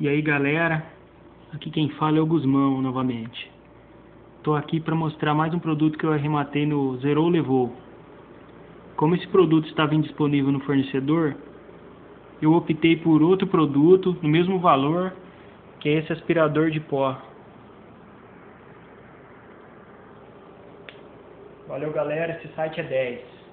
E aí galera, aqui quem fala é o Guzmão novamente. Estou aqui para mostrar mais um produto que eu arrematei no Zerou Levou. Como esse produto estava indisponível no fornecedor, eu optei por outro produto no mesmo valor, que é esse aspirador de pó. Valeu galera, esse site é 10.